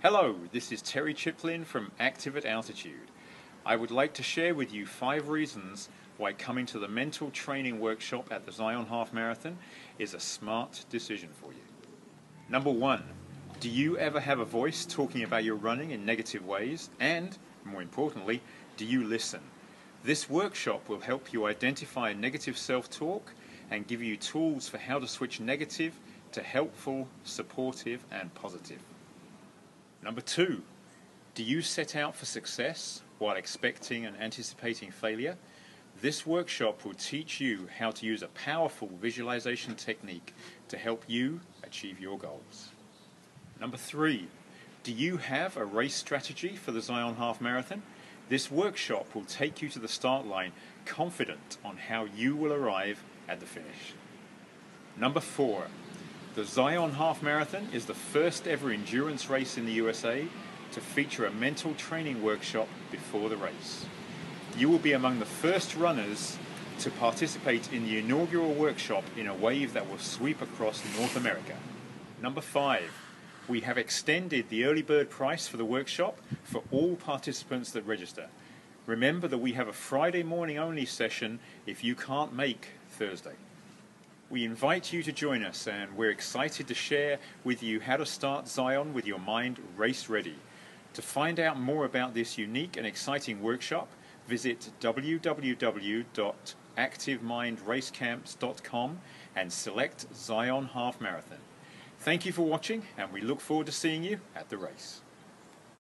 Hello, this is Terry Chiplin from Active at Altitude. I would like to share with you five reasons why coming to the mental training workshop at the Zion Half Marathon is a smart decision for you. Number one, do you ever have a voice talking about your running in negative ways? And, more importantly, do you listen? This workshop will help you identify negative self talk and give you tools for how to switch negative to helpful, supportive, and positive. Number two, do you set out for success while expecting and anticipating failure? This workshop will teach you how to use a powerful visualization technique to help you achieve your goals. Number three, do you have a race strategy for the Zion Half Marathon? This workshop will take you to the start line confident on how you will arrive at the finish. Number four, the Zion Half Marathon is the first ever endurance race in the USA to feature a mental training workshop before the race. You will be among the first runners to participate in the inaugural workshop in a wave that will sweep across North America. Number five, we have extended the early bird price for the workshop for all participants that register. Remember that we have a Friday morning only session if you can't make Thursday. We invite you to join us, and we're excited to share with you how to start Zion with your mind race ready. To find out more about this unique and exciting workshop, visit www.activemindracecamps.com and select Zion Half Marathon. Thank you for watching, and we look forward to seeing you at the race.